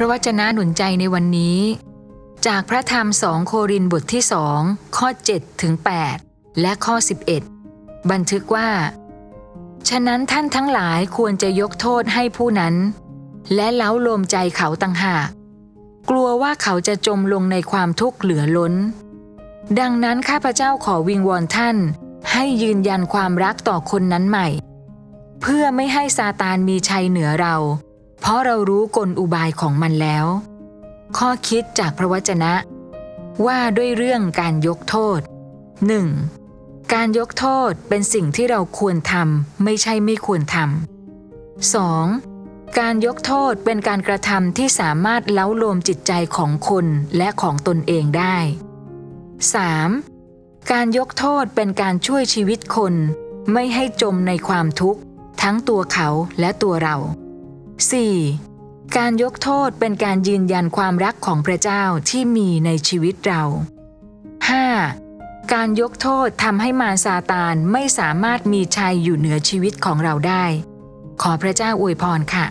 ระวจนะหนุนใจในวันนี้ จากพระธรรมสองโครินบทที่สองข้อ7ถึง8และข้อ 11 บันทึกว่า ฉะนั้นท่านทั้งหลายควรจะยกโทษให้ผู้นั้น และเล้าโลมใจเขาต่างหาก กลัวว่าเขาจะจมลงในความทุกข์เหลือล้น ดังนั้นข้าพเจ้าขอวิงวอนท่าน ให้ยืนยันความรักต่อคนนั้นใหม่ เพื่อไม่ให้ซาตานมีชัยเหนือเรา เพราะเรารู้กลอุบายของมันแล้ว ข้อคิดจากพระวจนะ ว่าด้วยเรื่องการยกโทษ 1. การยกโทษเป็นสิ่งที่เราควรทำไม่ใช่ไม่ควรทำ 2. การยกโทษเป็นการกระทำที่สามารถเล้าโลมจิตใจของคนและของตนเองได้ 3. การยกโทษเป็นการช่วยชีวิตคน ไม่ให้จมในความทุกข์ ทั้งตัวเขาและตัวเรา 4. การยกโทษเป็นการยืนยันความรักของพระเจ้าที่มีในชีวิตเรา 5. การยกโทษทำให้มารซาตานไม่สามารถมีชัยอยู่เหนือชีวิตของเราได้ ขอพระเจ้าอวยพรค่ะ